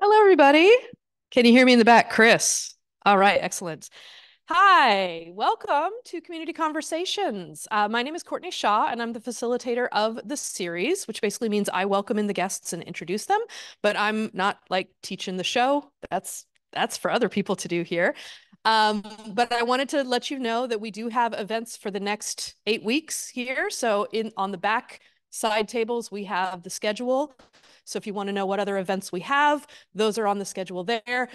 Hello, everybody. Can you hear me in the back? Chris. All right, excellent. Hi, welcome to Community Conversations. Uh, my name is Courtney Shaw, and I'm the facilitator of the series, which basically means I welcome in the guests and introduce them, but I'm not like teaching the show. That's that's for other people to do here. Um, but I wanted to let you know that we do have events for the next eight weeks here. So in on the back side tables, we have the schedule. So if you want to know what other events we have, those are on the schedule there.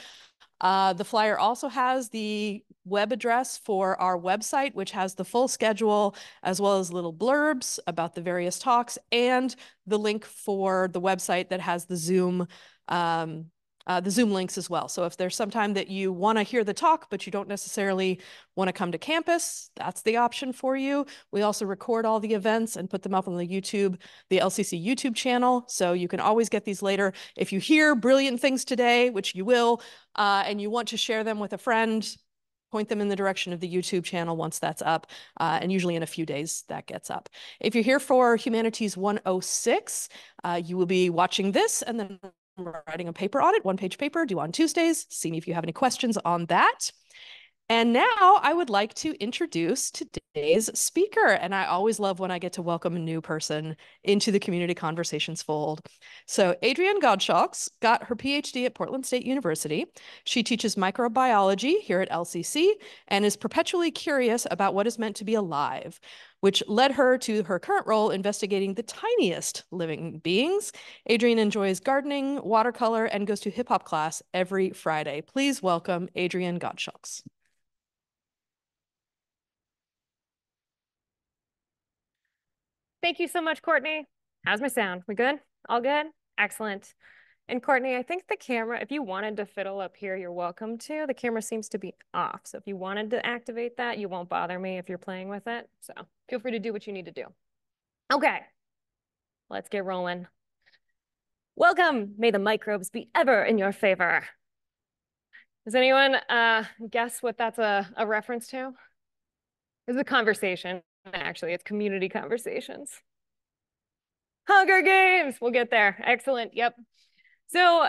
Uh, the flyer also has the web address for our website, which has the full schedule, as well as little blurbs about the various talks, and the link for the website that has the Zoom um, uh, the Zoom links as well. So if there's some time that you want to hear the talk, but you don't necessarily want to come to campus, that's the option for you. We also record all the events and put them up on the YouTube, the LCC YouTube channel. So you can always get these later. If you hear brilliant things today, which you will, uh, and you want to share them with a friend, point them in the direction of the YouTube channel once that's up. Uh, and usually in a few days that gets up. If you're here for Humanities 106, uh, you will be watching this and then writing a paper on it, one page paper due on Tuesdays. See me if you have any questions on that. And now I would like to introduce today's speaker. And I always love when I get to welcome a new person into the community conversations fold. So Adrienne Godschalx got her PhD at Portland State University. She teaches microbiology here at LCC and is perpetually curious about what is meant to be alive which led her to her current role investigating the tiniest living beings. Adrienne enjoys gardening, watercolor, and goes to hip hop class every Friday. Please welcome Adrienne Godschalx. Thank you so much, Courtney. How's my sound? We good? All good? Excellent. And Courtney, I think the camera, if you wanted to fiddle up here, you're welcome to. The camera seems to be off. So if you wanted to activate that, you won't bother me if you're playing with it. So feel free to do what you need to do. Okay, let's get rolling. Welcome. May the microbes be ever in your favor. Does anyone uh, guess what that's a, a reference to? Is a conversation, actually. It's community conversations. Hunger Games. We'll get there. Excellent. Yep. So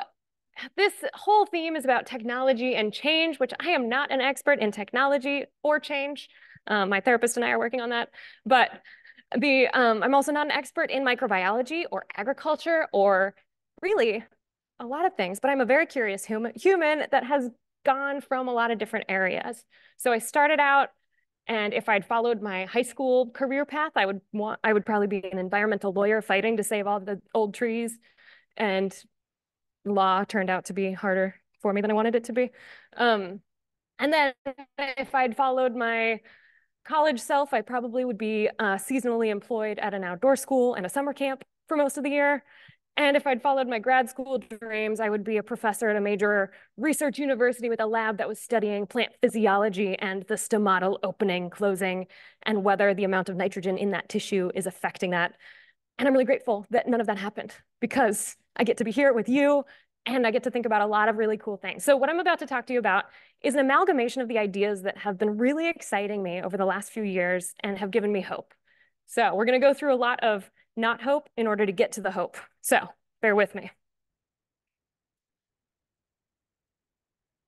this whole theme is about technology and change, which I am not an expert in technology or change. Um, my therapist and I are working on that. But the um, I'm also not an expert in microbiology or agriculture or really a lot of things, but I'm a very curious human, human that has gone from a lot of different areas. So I started out and if I'd followed my high school career path, I would want I would probably be an environmental lawyer fighting to save all the old trees and law turned out to be harder for me than I wanted it to be. Um, and then if I'd followed my college self, I probably would be uh, seasonally employed at an outdoor school and a summer camp for most of the year. And if I'd followed my grad school dreams, I would be a professor at a major research university with a lab that was studying plant physiology and the stomatal opening, closing, and whether the amount of nitrogen in that tissue is affecting that. And I'm really grateful that none of that happened because I get to be here with you and I get to think about a lot of really cool things. So what I'm about to talk to you about is an amalgamation of the ideas that have been really exciting me over the last few years and have given me hope. So we're gonna go through a lot of not hope in order to get to the hope. So bear with me. Is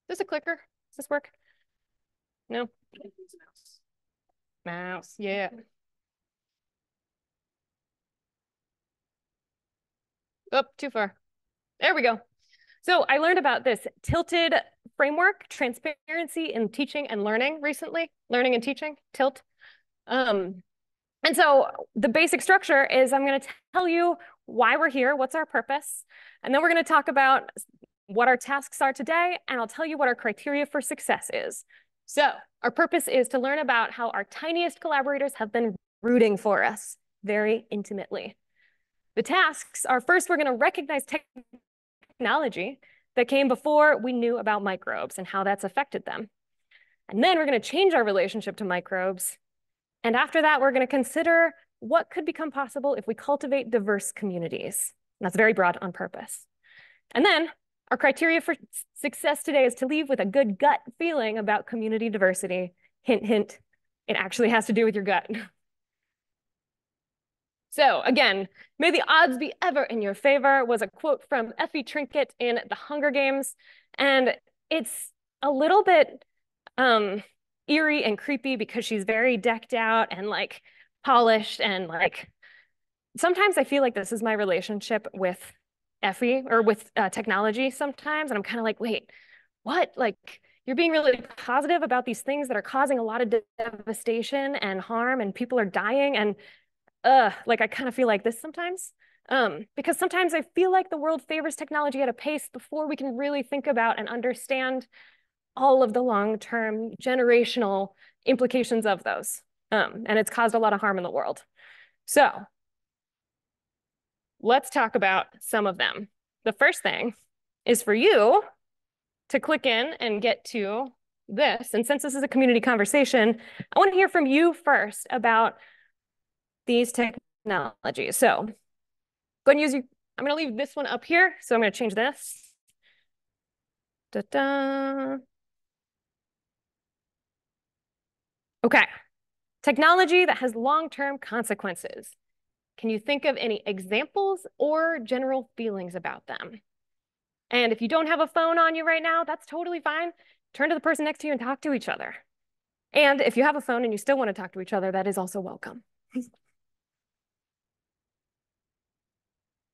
this a clicker? Does this work? No? Mouse. Mouse, yeah. Oh, too far. There we go. So I learned about this tilted framework, transparency in teaching and learning recently, learning and teaching, tilt. Um, and so the basic structure is I'm going to tell you why we're here, what's our purpose, and then we're going to talk about what our tasks are today, and I'll tell you what our criteria for success is. So our purpose is to learn about how our tiniest collaborators have been rooting for us very intimately. The tasks are first, we're going to recognize technology that came before we knew about microbes and how that's affected them. And then we're going to change our relationship to microbes. And after that, we're going to consider what could become possible if we cultivate diverse communities. And that's very broad on purpose. And then our criteria for success today is to leave with a good gut feeling about community diversity. Hint, hint, it actually has to do with your gut. So again, may the odds be ever in your favor was a quote from Effie Trinket in The Hunger Games. And it's a little bit um, eerie and creepy because she's very decked out and like polished and like sometimes I feel like this is my relationship with Effie or with uh, technology sometimes. And I'm kind of like, wait, what? Like, you're being really positive about these things that are causing a lot of devastation and harm, and people are dying. And uh, like, I kind of feel like this sometimes. Um, because sometimes I feel like the world favors technology at a pace before we can really think about and understand all of the long-term generational implications of those. Um, and it's caused a lot of harm in the world. So let's talk about some of them. The first thing is for you to click in and get to this. And since this is a community conversation, I want to hear from you first about these technologies. So go and use your, I'm going to leave this one up here. So I'm going to change this. Da -da. Okay, technology that has long-term consequences. Can you think of any examples or general feelings about them? And if you don't have a phone on you right now, that's totally fine. Turn to the person next to you and talk to each other. And if you have a phone and you still want to talk to each other, that is also welcome.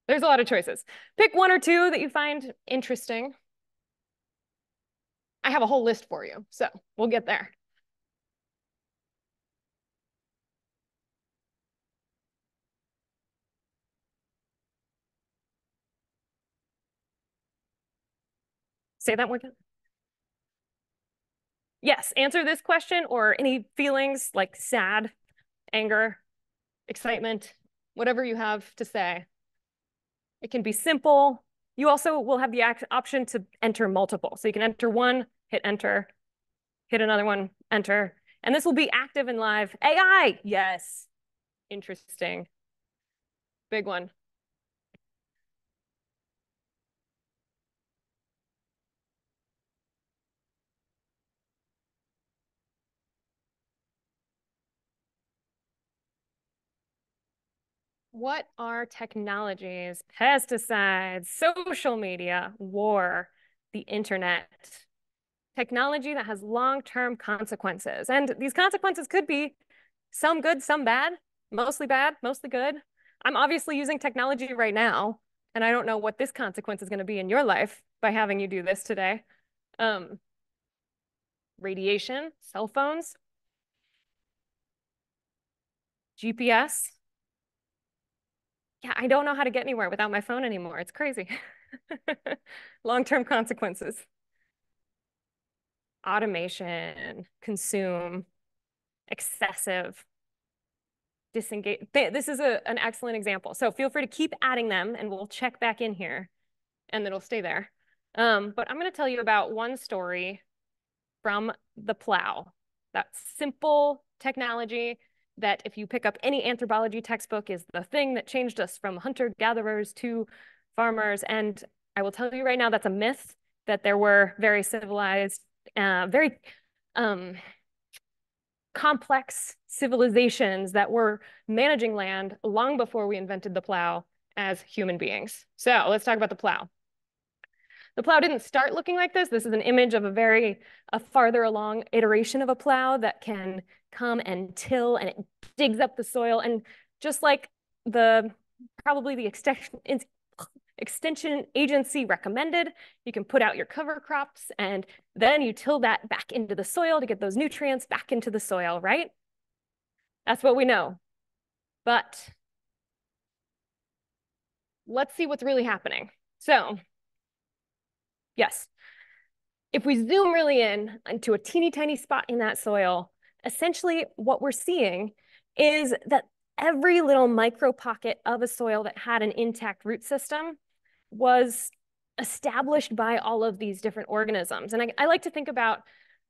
There's a lot of choices. Pick one or two that you find interesting. I have a whole list for you, so we'll get there. Say that one again. Yes, answer this question or any feelings like sad, anger, excitement, whatever you have to say. It can be simple. You also will have the option to enter multiple. So you can enter one, hit enter, hit another one, enter. And this will be active and live. AI, yes. Interesting. Big one. What are technologies? Pesticides, social media, war, the internet. Technology that has long-term consequences. And these consequences could be some good, some bad, mostly bad, mostly good. I'm obviously using technology right now, and I don't know what this consequence is going to be in your life by having you do this today. Um, radiation, cell phones, GPS, yeah, I don't know how to get anywhere without my phone anymore. It's crazy. Long-term consequences. Automation, consume, excessive, disengage. This is a, an excellent example. So feel free to keep adding them and we'll check back in here and it'll stay there. Um, but I'm going to tell you about one story from the plow. That simple technology that if you pick up any anthropology textbook is the thing that changed us from hunter-gatherers to farmers. And I will tell you right now, that's a myth that there were very civilized, uh, very um, complex civilizations that were managing land long before we invented the plow as human beings. So let's talk about the plow. The plow didn't start looking like this. This is an image of a very a farther along iteration of a plow that can come and till and it digs up the soil. And just like the probably the extension, extension agency recommended, you can put out your cover crops and then you till that back into the soil to get those nutrients back into the soil, right? That's what we know. But let's see what's really happening. So Yes. If we zoom really in into a teeny tiny spot in that soil, essentially what we're seeing is that every little micro pocket of a soil that had an intact root system was established by all of these different organisms. And I, I like to think about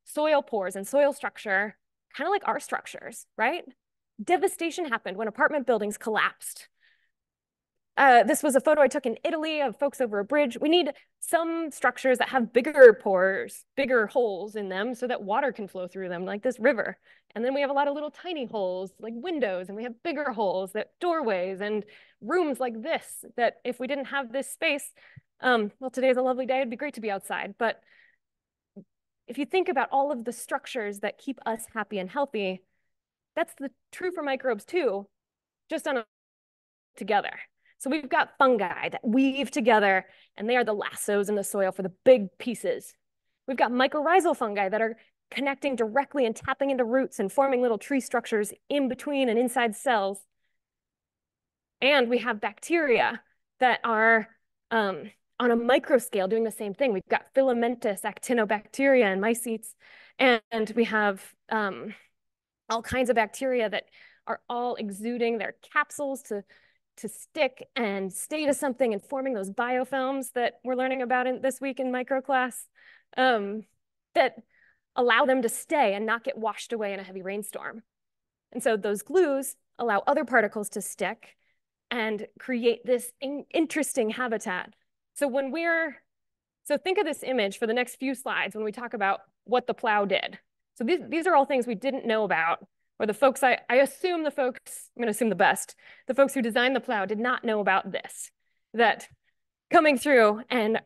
soil pores and soil structure kind of like our structures, right? Devastation happened when apartment buildings collapsed. Uh, this was a photo I took in Italy of folks over a bridge. We need some structures that have bigger pores, bigger holes in them so that water can flow through them like this river. And then we have a lot of little tiny holes like windows and we have bigger holes that doorways and rooms like this that if we didn't have this space, um, well, today's a lovely day. It'd be great to be outside. But if you think about all of the structures that keep us happy and healthy, that's the true for microbes too, just on a together. So we've got fungi that weave together and they are the lassos in the soil for the big pieces. We've got mycorrhizal fungi that are connecting directly and tapping into roots and forming little tree structures in between and inside cells. And we have bacteria that are um, on a micro scale doing the same thing. We've got filamentous actinobacteria and mycetes, and we have um, all kinds of bacteria that are all exuding their capsules to to stick and stay to something and forming those biofilms that we're learning about in, this week in micro class um, that allow them to stay and not get washed away in a heavy rainstorm. And so those glues allow other particles to stick and create this in interesting habitat. So when we're, so think of this image for the next few slides when we talk about what the plow did. So these, these are all things we didn't know about or the folks, I, I assume the folks, I'm gonna assume the best, the folks who designed the plow did not know about this, that coming through and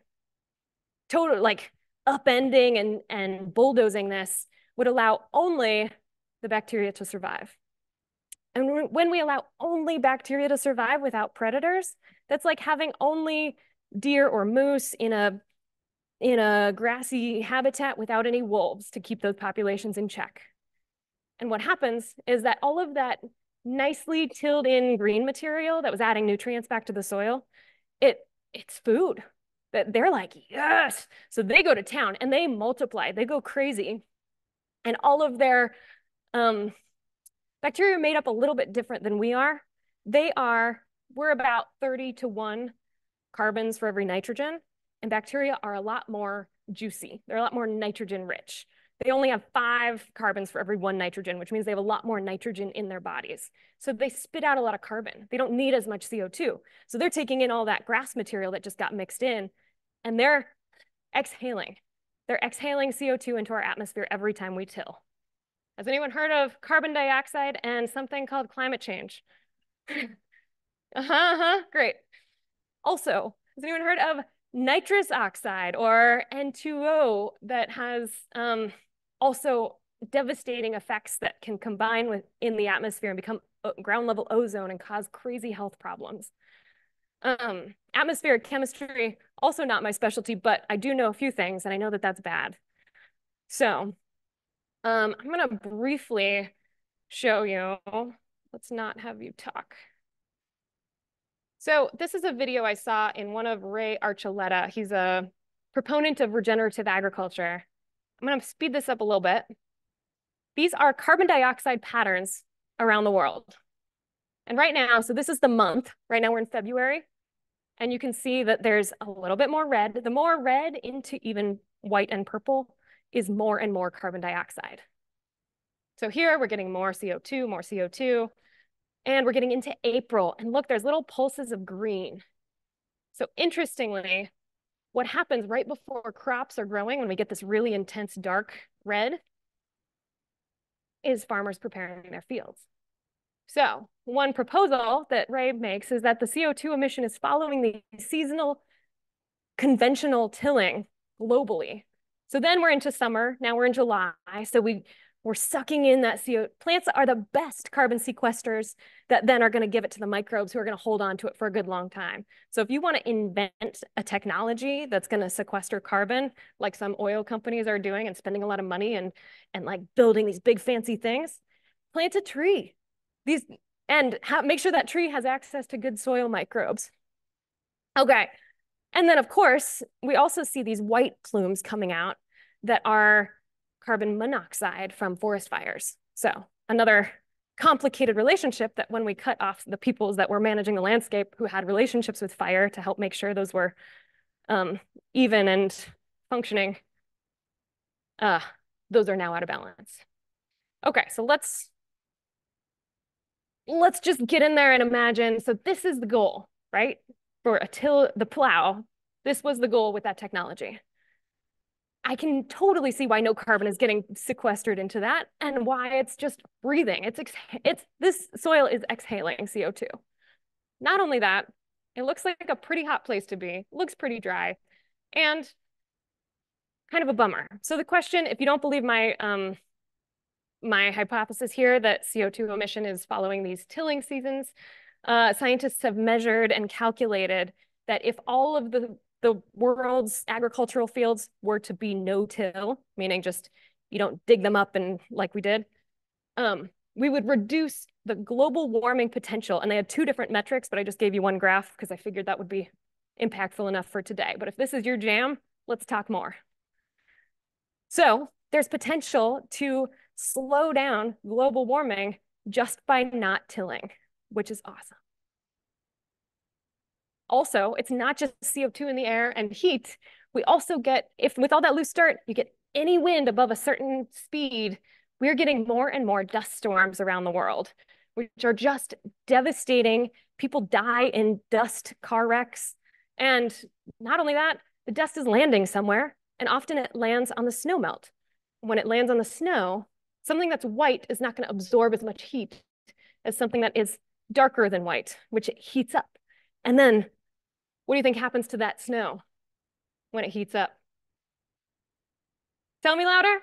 total like upending and, and bulldozing this would allow only the bacteria to survive. And when we allow only bacteria to survive without predators, that's like having only deer or moose in a in a grassy habitat without any wolves to keep those populations in check. And what happens is that all of that nicely tilled in green material that was adding nutrients back to the soil, it it's food that they're like, yes. So they go to town and they multiply, they go crazy. And all of their um, bacteria are made up a little bit different than we are. They are, we're about 30 to 1 carbons for every nitrogen, and bacteria are a lot more juicy. They're a lot more nitrogen rich. They only have five carbons for every one nitrogen, which means they have a lot more nitrogen in their bodies. So they spit out a lot of carbon. They don't need as much CO2. So they're taking in all that grass material that just got mixed in and they're exhaling. They're exhaling CO2 into our atmosphere every time we till. Has anyone heard of carbon dioxide and something called climate change? uh-huh, uh-huh, great. Also, has anyone heard of nitrous oxide or N2O that has um, also devastating effects that can combine with in the atmosphere and become uh, ground level ozone and cause crazy health problems. Um, atmospheric chemistry, also not my specialty, but I do know a few things and I know that that's bad. So um, I'm gonna briefly show you, let's not have you talk. So this is a video I saw in one of Ray Archuleta. He's a proponent of regenerative agriculture. I'm going to speed this up a little bit. These are carbon dioxide patterns around the world. And right now, so this is the month. Right now we're in February. And you can see that there's a little bit more red. The more red into even white and purple is more and more carbon dioxide. So here we're getting more CO2, more CO2. And we're getting into April. And look, there's little pulses of green. So interestingly, what happens right before crops are growing when we get this really intense dark red is farmers preparing their fields. So one proposal that Ray makes is that the CO2 emission is following the seasonal conventional tilling globally. So then we're into summer, now we're in July. So we we're sucking in that CO. Plants are the best carbon sequesters that then are going to give it to the microbes who are going to hold on to it for a good long time. So if you want to invent a technology that's going to sequester carbon, like some oil companies are doing and spending a lot of money and, and like building these big fancy things, plant a tree. These and make sure that tree has access to good soil microbes. Okay. And then of course, we also see these white plumes coming out that are carbon monoxide from forest fires. So another complicated relationship that when we cut off the peoples that were managing the landscape who had relationships with fire to help make sure those were um, even and functioning, uh, those are now out of balance. Okay, so let's let's just get in there and imagine. So this is the goal. right? For a till the plow, this was the goal with that technology. I can totally see why no carbon is getting sequestered into that and why it's just breathing. It's, it's this soil is exhaling CO2. Not only that, it looks like a pretty hot place to be, looks pretty dry, and kind of a bummer. So the question, if you don't believe my um, my hypothesis here that CO2 emission is following these tilling seasons, uh, scientists have measured and calculated that if all of the, the world's agricultural fields were to be no-till, meaning just you don't dig them up and like we did, um, we would reduce the global warming potential. And they had two different metrics, but I just gave you one graph because I figured that would be impactful enough for today. But if this is your jam, let's talk more. So there's potential to slow down global warming just by not tilling, which is awesome. Also, it's not just CO2 in the air and heat. We also get, if with all that loose dirt, you get any wind above a certain speed, we're getting more and more dust storms around the world, which are just devastating. People die in dust car wrecks. And not only that, the dust is landing somewhere, and often it lands on the snow melt. When it lands on the snow, something that's white is not going to absorb as much heat as something that is darker than white, which it heats up. And then what do you think happens to that snow when it heats up? Tell me louder.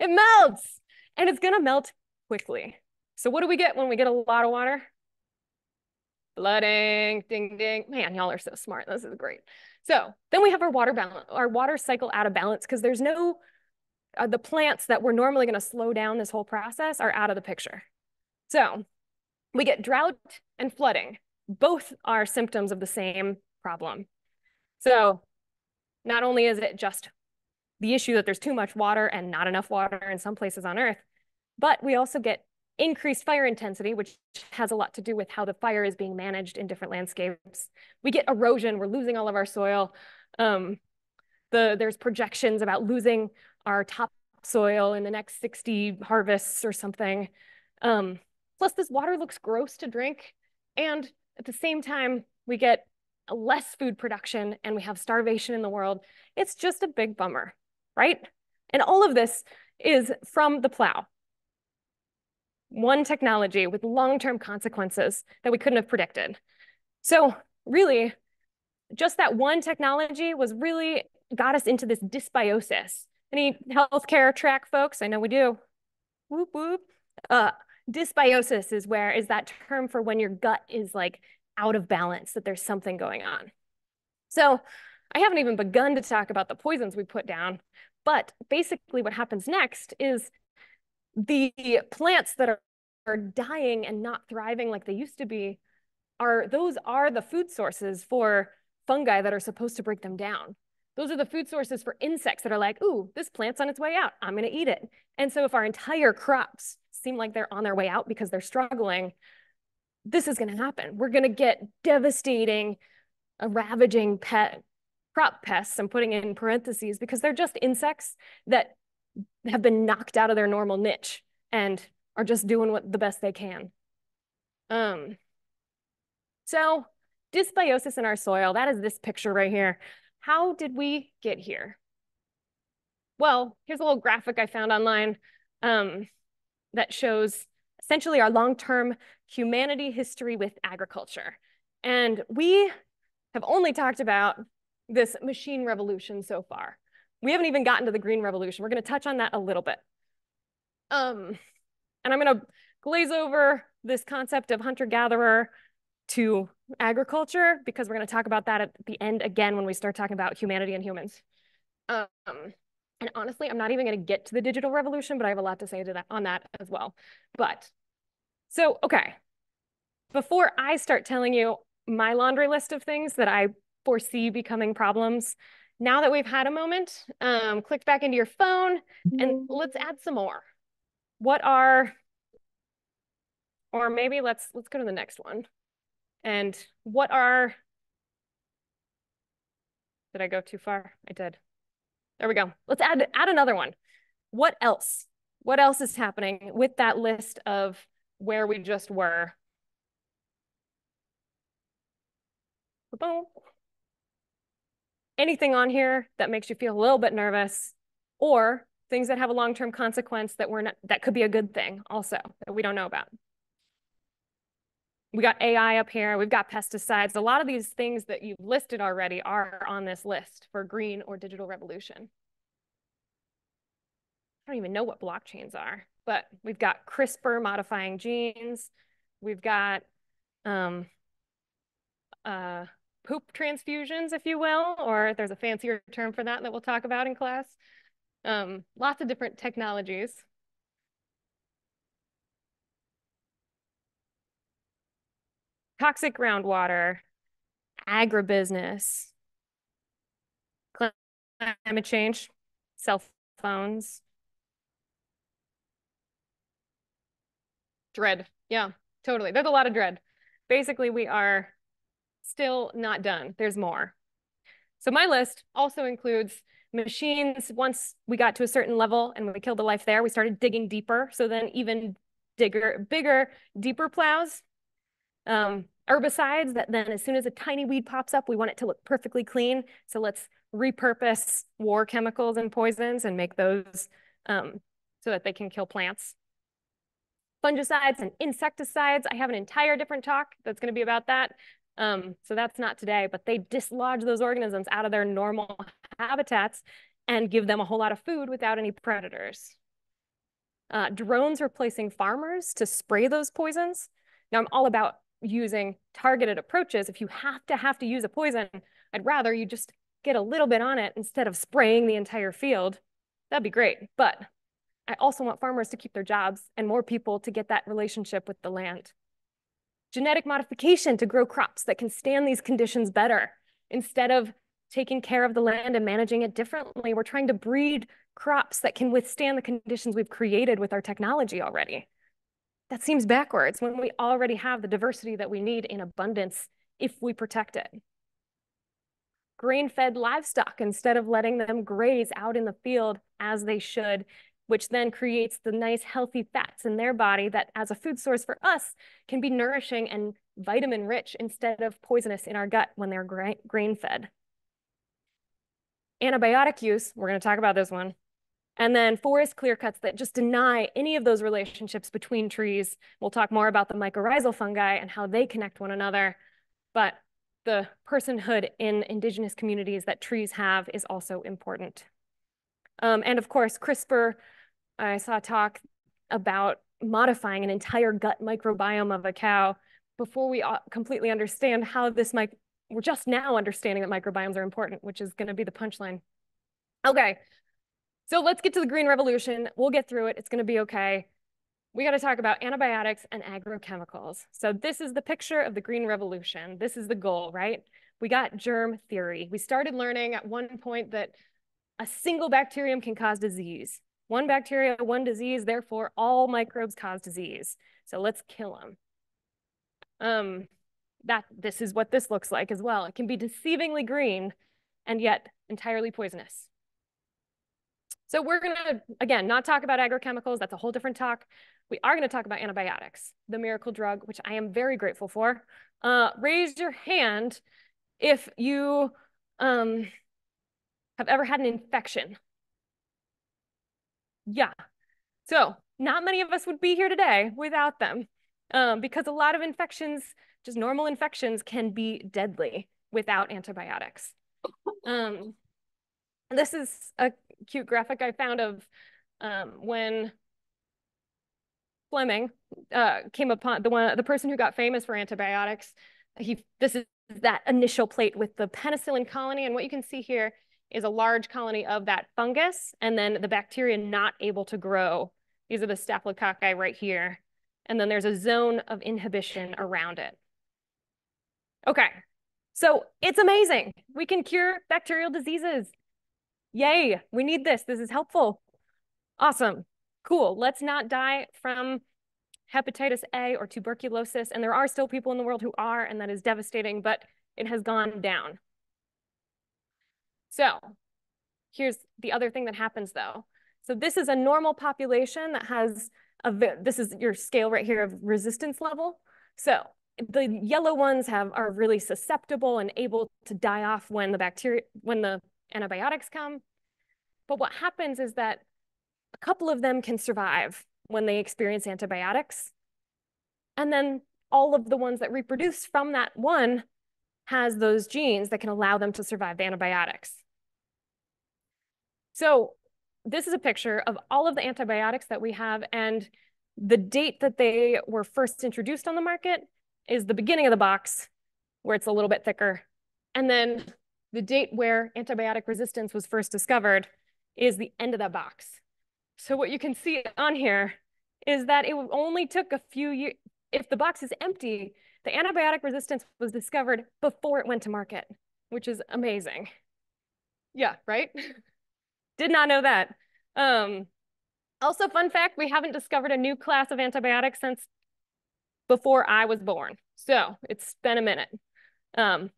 It melts and it's gonna melt quickly. So what do we get when we get a lot of water? Flooding, ding, ding. Man, y'all are so smart. This is great. So then we have our water balance, our water cycle out of balance because there's no, uh, the plants that were normally gonna slow down this whole process are out of the picture. So we get drought and flooding. Both are symptoms of the same problem. So not only is it just the issue that there's too much water and not enough water in some places on Earth, but we also get increased fire intensity, which has a lot to do with how the fire is being managed in different landscapes. We get erosion, we're losing all of our soil. Um, the, there's projections about losing our topsoil in the next 60 harvests or something. Um, plus this water looks gross to drink. And at the same time, we get less food production and we have starvation in the world. It's just a big bummer right? And all of this is from the plow. One technology with long-term consequences that we couldn't have predicted. So really, just that one technology was really got us into this dysbiosis. Any healthcare track folks? I know we do. Whoop, whoop. Uh, dysbiosis is where is that term for when your gut is like out of balance, that there's something going on. So I haven't even begun to talk about the poisons we put down, but basically what happens next is the plants that are, are dying and not thriving like they used to be are those are the food sources for fungi that are supposed to break them down. Those are the food sources for insects that are like, ooh, this plant's on its way out. I'm going to eat it. And so if our entire crops seem like they're on their way out because they're struggling, this is going to happen. We're going to get devastating, ravaging pet crop pests, I'm putting in parentheses because they're just insects that have been knocked out of their normal niche and are just doing what the best they can. Um, so dysbiosis in our soil, that is this picture right here. How did we get here? Well, here's a little graphic I found online um, that shows essentially our long-term humanity history with agriculture. And we have only talked about this machine revolution so far. We haven't even gotten to the green revolution. We're going to touch on that a little bit. Um, and I'm going to glaze over this concept of hunter-gatherer to agriculture because we're going to talk about that at the end again when we start talking about humanity and humans. Um, and honestly, I'm not even going to get to the digital revolution, but I have a lot to say to that on that as well. But so, okay, before I start telling you my laundry list of things that I foresee becoming problems. Now that we've had a moment, um, click back into your phone and let's add some more. What are, or maybe let's, let's go to the next one. And what are, did I go too far? I did. There we go. Let's add, add another one. What else? What else is happening with that list of where we just were boom. Anything on here that makes you feel a little bit nervous or things that have a long-term consequence that we're not, that could be a good thing also that we don't know about. We got AI up here, we've got pesticides. A lot of these things that you've listed already are on this list for green or digital revolution. I don't even know what blockchains are, but we've got CRISPR modifying genes. We've got um, uh, poop transfusions, if you will, or there's a fancier term for that that we'll talk about in class. Um, lots of different technologies. Toxic groundwater, agribusiness, climate change, cell phones, dread. Yeah, totally. There's a lot of dread. Basically, we are still not done. There's more. So my list also includes machines. Once we got to a certain level and we killed the life there, we started digging deeper. So then even digger, bigger, deeper plows. Um, herbicides that then as soon as a tiny weed pops up, we want it to look perfectly clean. So let's repurpose war chemicals and poisons and make those um, so that they can kill plants. Fungicides and insecticides. I have an entire different talk that's going to be about that. Um, so that's not today, but they dislodge those organisms out of their normal habitats and give them a whole lot of food without any predators. Uh, drones replacing farmers to spray those poisons. Now I'm all about using targeted approaches. If you have to have to use a poison, I'd rather you just get a little bit on it instead of spraying the entire field. That'd be great. But I also want farmers to keep their jobs and more people to get that relationship with the land genetic modification to grow crops that can stand these conditions better. Instead of taking care of the land and managing it differently, we're trying to breed crops that can withstand the conditions we've created with our technology already. That seems backwards when we already have the diversity that we need in abundance if we protect it. Grain-fed livestock instead of letting them graze out in the field as they should which then creates the nice healthy fats in their body that as a food source for us can be nourishing and vitamin rich instead of poisonous in our gut when they're gra grain fed. Antibiotic use, we're gonna talk about this one. And then forest clear cuts that just deny any of those relationships between trees. We'll talk more about the mycorrhizal fungi and how they connect one another. But the personhood in indigenous communities that trees have is also important. Um, and of course, CRISPR, I saw talk about modifying an entire gut microbiome of a cow before we completely understand how this might, we're just now understanding that microbiomes are important, which is gonna be the punchline. Okay, so let's get to the green revolution. We'll get through it, it's gonna be okay. We gotta talk about antibiotics and agrochemicals. So this is the picture of the green revolution. This is the goal, right? We got germ theory. We started learning at one point that a single bacterium can cause disease. One bacteria, one disease, therefore all microbes cause disease. So let's kill them. Um, that this is what this looks like as well. It can be deceivingly green and yet entirely poisonous. So we're gonna, again, not talk about agrochemicals, that's a whole different talk. We are gonna talk about antibiotics, the miracle drug, which I am very grateful for. Uh, raise your hand if you um, have ever had an infection? Yeah. So not many of us would be here today without them um, because a lot of infections, just normal infections, can be deadly without antibiotics. Um, this is a cute graphic I found of um, when Fleming uh, came upon the one, the person who got famous for antibiotics. He, this is that initial plate with the penicillin colony, and what you can see here is a large colony of that fungus and then the bacteria not able to grow. These are the staphylococci right here. And then there's a zone of inhibition around it. Okay, so it's amazing. We can cure bacterial diseases. Yay, we need this. This is helpful. Awesome, cool. Let's not die from hepatitis A or tuberculosis. And there are still people in the world who are, and that is devastating, but it has gone down. So here's the other thing that happens though. So this is a normal population that has a, this is your scale right here of resistance level. So the yellow ones have are really susceptible and able to die off when the bacteria when the antibiotics come. But what happens is that a couple of them can survive when they experience antibiotics. And then all of the ones that reproduce from that one has those genes that can allow them to survive the antibiotics. So this is a picture of all of the antibiotics that we have and the date that they were first introduced on the market is the beginning of the box where it's a little bit thicker. And then the date where antibiotic resistance was first discovered is the end of that box. So what you can see on here is that it only took a few years, if the box is empty, the antibiotic resistance was discovered before it went to market, which is amazing. Yeah, right? Did not know that. Um, also, fun fact, we haven't discovered a new class of antibiotics since before I was born. So it's been a minute. Um,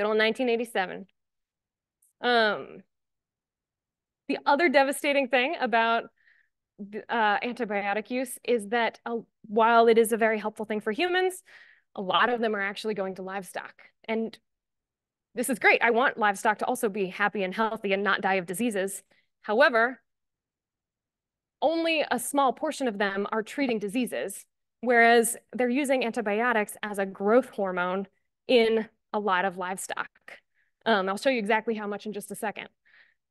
good old 1987. Um, the other devastating thing about uh, antibiotic use is that uh, while it is a very helpful thing for humans, a lot of them are actually going to livestock. And this is great. I want livestock to also be happy and healthy and not die of diseases. However, only a small portion of them are treating diseases, whereas they're using antibiotics as a growth hormone in a lot of livestock. Um, I'll show you exactly how much in just a second.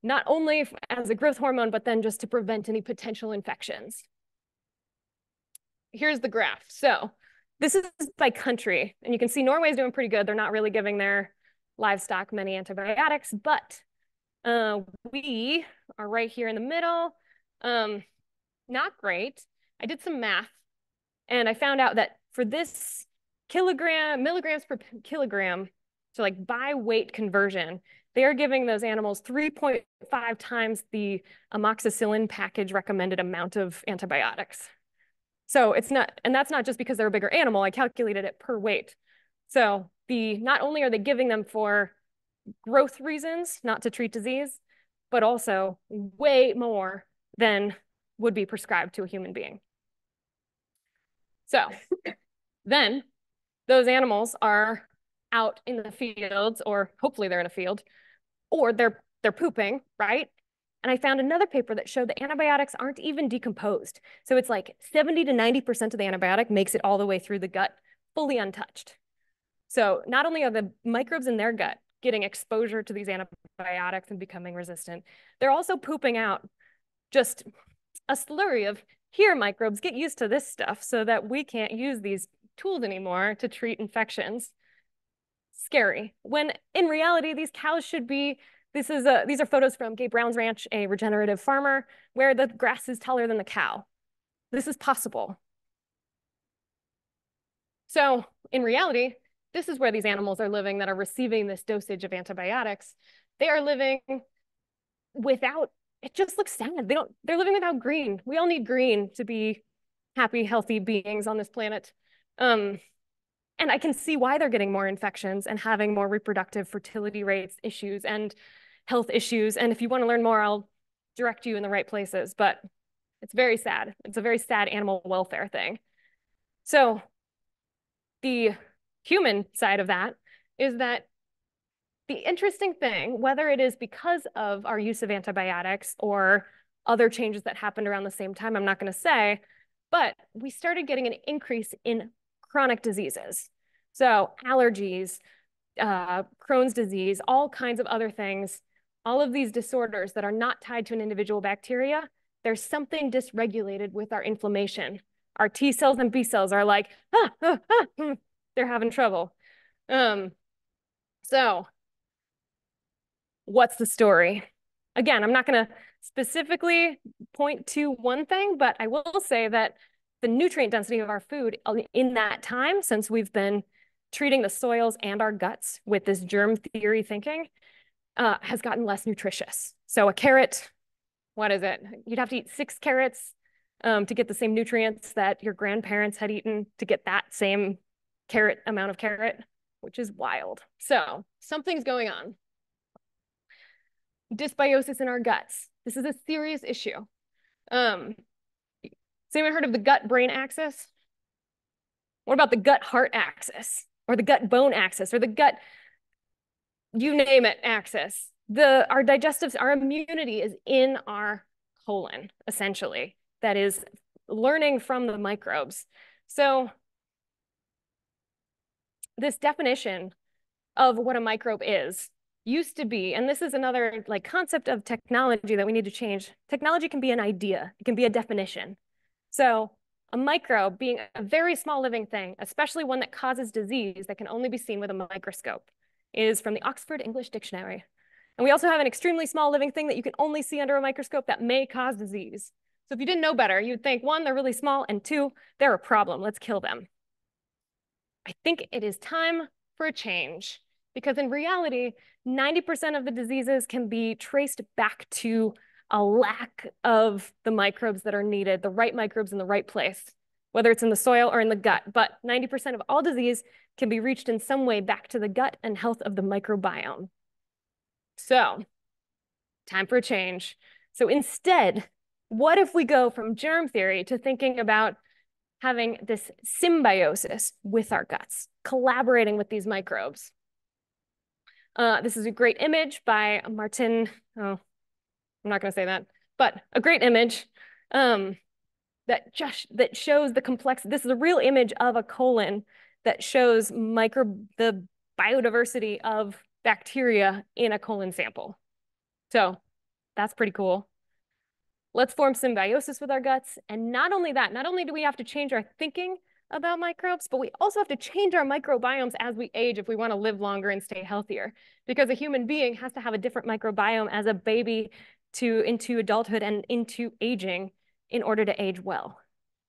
Not only as a growth hormone, but then just to prevent any potential infections. Here's the graph. So this is by country, and you can see Norway's doing pretty good. They're not really giving their livestock many antibiotics, but uh, we are right here in the middle. Um, not great. I did some math and I found out that for this kilogram, milligrams per kilogram, so like by weight conversion, they are giving those animals 3.5 times the amoxicillin package recommended amount of antibiotics. So it's not, and that's not just because they're a bigger animal, I calculated it per weight. So the, not only are they giving them for growth reasons, not to treat disease, but also way more than would be prescribed to a human being. So then those animals are out in the fields, or hopefully they're in a field, or they're they're pooping, right? And I found another paper that showed that antibiotics aren't even decomposed. So it's like 70 to 90% of the antibiotic makes it all the way through the gut, fully untouched. So not only are the microbes in their gut getting exposure to these antibiotics and becoming resistant, they're also pooping out just a slurry of here microbes, get used to this stuff so that we can't use these tools anymore to treat infections. Scary. When in reality, these cows should be, this is a, these are photos from Gabe Brown's ranch, a regenerative farmer, where the grass is taller than the cow. This is possible. So in reality, this is where these animals are living that are receiving this dosage of antibiotics. They are living without it just looks sad. They don't, they're living without green. We all need green to be happy, healthy beings on this planet. Um, and I can see why they're getting more infections and having more reproductive fertility rates issues and health issues. And if you want to learn more, I'll direct you in the right places. But it's very sad. It's a very sad animal welfare thing. So the human side of that is that the interesting thing, whether it is because of our use of antibiotics or other changes that happened around the same time, I'm not going to say, but we started getting an increase in chronic diseases. So allergies, uh, Crohn's disease, all kinds of other things, all of these disorders that are not tied to an individual bacteria, there's something dysregulated with our inflammation. Our T cells and B cells are like, ah, ah, ah, hmm, they're having trouble. Um, so what's the story? Again, I'm not going to specifically point to one thing, but I will say that the nutrient density of our food in that time, since we've been treating the soils and our guts with this germ theory thinking, uh, has gotten less nutritious. So a carrot, what is it? You'd have to eat six carrots um, to get the same nutrients that your grandparents had eaten to get that same carrot amount of carrot, which is wild. So something's going on dysbiosis in our guts. This is a serious issue. Um, has anyone heard of the gut-brain axis? What about the gut-heart axis or the gut-bone axis or the gut, you name it, axis? The, our digestive, our immunity is in our colon, essentially, that is learning from the microbes. So this definition of what a microbe is used to be, and this is another like concept of technology that we need to change. Technology can be an idea, it can be a definition. So a microbe being a very small living thing, especially one that causes disease that can only be seen with a microscope, is from the Oxford English Dictionary. And we also have an extremely small living thing that you can only see under a microscope that may cause disease. So if you didn't know better, you'd think one, they're really small, and two, they're a problem. Let's kill them. I think it is time for a change because in reality, 90% of the diseases can be traced back to a lack of the microbes that are needed, the right microbes in the right place, whether it's in the soil or in the gut. But 90% of all disease can be reached in some way back to the gut and health of the microbiome. So, time for a change. So instead, what if we go from germ theory to thinking about having this symbiosis with our guts, collaborating with these microbes? Uh, this is a great image by Martin. Oh, I'm not going to say that, but a great image um, that just that shows the complex. This is a real image of a colon that shows micro the biodiversity of bacteria in a colon sample. So that's pretty cool. Let's form symbiosis with our guts. And not only that, not only do we have to change our thinking about microbes, but we also have to change our microbiomes as we age if we want to live longer and stay healthier. Because a human being has to have a different microbiome as a baby to into adulthood and into aging in order to age well,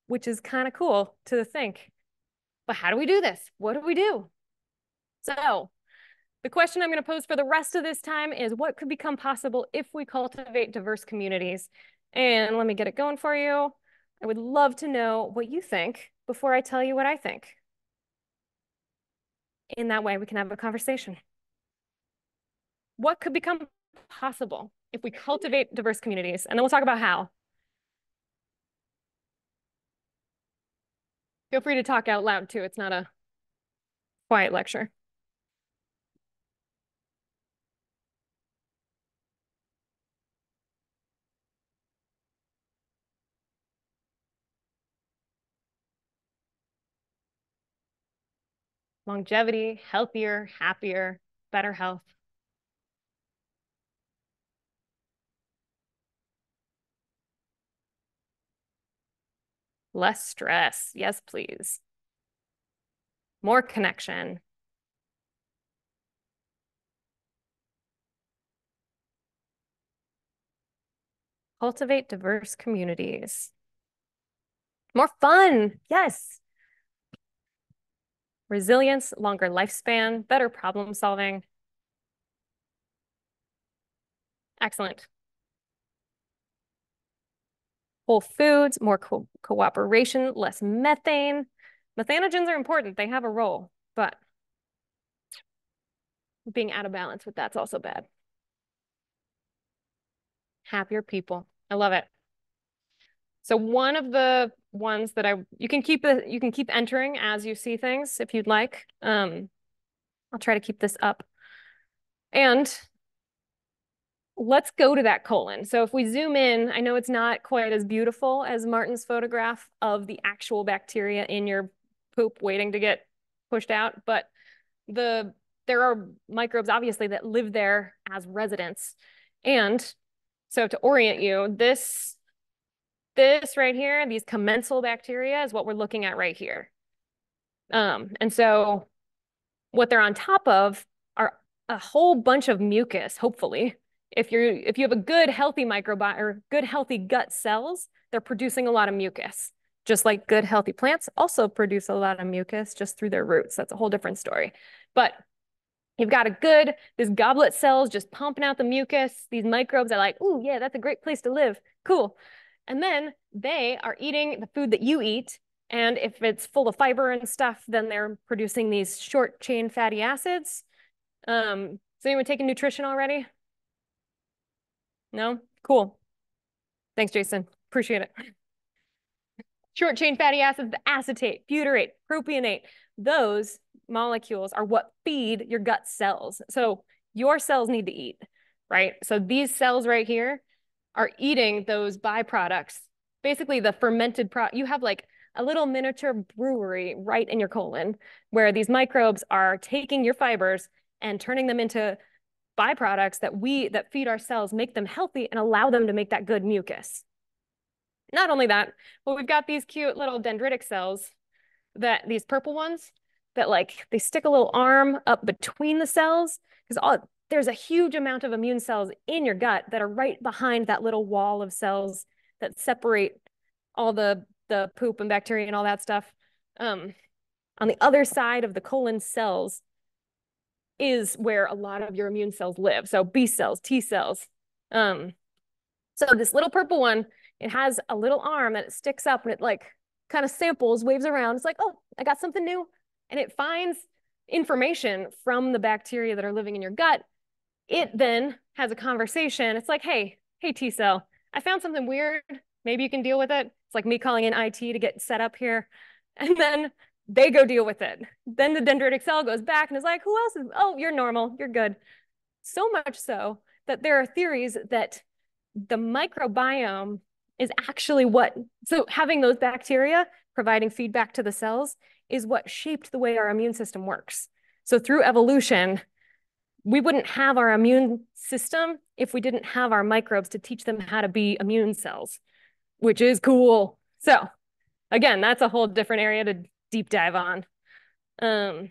which is kind of cool to think. But how do we do this? What do we do? So the question I'm going to pose for the rest of this time is what could become possible if we cultivate diverse communities? And let me get it going for you. I would love to know what you think before I tell you what I think. In that way, we can have a conversation. What could become possible if we cultivate diverse communities? And then we'll talk about how. Feel free to talk out loud too. It's not a quiet lecture. longevity, healthier, happier, better health. Less stress. Yes, please. More connection. Cultivate diverse communities. More fun. Yes resilience, longer lifespan, better problem solving. Excellent. Whole foods, more co cooperation, less methane. Methanogens are important. They have a role, but being out of balance with that's also bad. Happier people. I love it. So one of the ones that I you can keep you can keep entering as you see things if you'd like. Um, I'll try to keep this up. And let's go to that colon. So if we zoom in, I know it's not quite as beautiful as Martin's photograph of the actual bacteria in your poop waiting to get pushed out, but the there are microbes obviously that live there as residents. And so to orient you, this this right here, these commensal bacteria is what we're looking at right here. Um, and so what they're on top of are a whole bunch of mucus, hopefully. If you're if you have a good healthy microbiome or good healthy gut cells, they're producing a lot of mucus. Just like good healthy plants also produce a lot of mucus just through their roots. That's a whole different story. But you've got a good, this goblet cells just pumping out the mucus. These microbes are like, oh yeah, that's a great place to live. Cool. And then they are eating the food that you eat. And if it's full of fiber and stuff, then they're producing these short chain fatty acids. Um, is anyone taking nutrition already? No? Cool. Thanks, Jason. Appreciate it. Short chain fatty acids, acetate, butyrate, propionate, those molecules are what feed your gut cells. So your cells need to eat, right? So these cells right here are eating those byproducts. Basically the fermented product, you have like a little miniature brewery right in your colon where these microbes are taking your fibers and turning them into byproducts that we that feed our cells, make them healthy and allow them to make that good mucus. Not only that, but we've got these cute little dendritic cells that these purple ones that like they stick a little arm up between the cells because all there's a huge amount of immune cells in your gut that are right behind that little wall of cells that separate all the the poop and bacteria and all that stuff. Um, on the other side of the colon cells is where a lot of your immune cells live. So B cells, T cells. Um, so this little purple one, it has a little arm that it sticks up and it like kind of samples, waves around. It's like, oh, I got something new. And it finds information from the bacteria that are living in your gut. It then has a conversation. It's like, hey, hey, T cell, I found something weird. Maybe you can deal with it. It's like me calling in IT to get set up here. And then they go deal with it. Then the dendritic cell goes back and is like, who else is, oh, you're normal, you're good. So much so that there are theories that the microbiome is actually what, so having those bacteria providing feedback to the cells is what shaped the way our immune system works. So through evolution, we wouldn't have our immune system if we didn't have our microbes to teach them how to be immune cells, which is cool. So again, that's a whole different area to deep dive on. Um,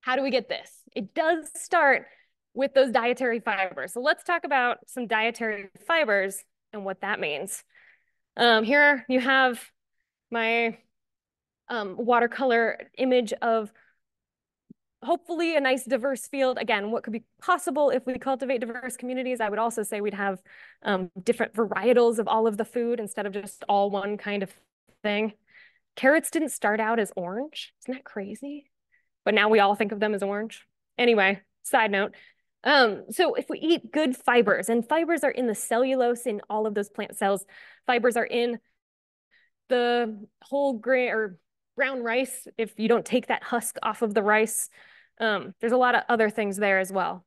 how do we get this? It does start with those dietary fibers. So let's talk about some dietary fibers and what that means. Um, here you have my um, watercolor image of hopefully a nice diverse field. Again, what could be possible if we cultivate diverse communities? I would also say we'd have um, different varietals of all of the food instead of just all one kind of thing. Carrots didn't start out as orange. Isn't that crazy? But now we all think of them as orange. Anyway, side note. Um, so if we eat good fibers, and fibers are in the cellulose in all of those plant cells, fibers are in the whole grain or brown rice, if you don't take that husk off of the rice, um, there's a lot of other things there as well.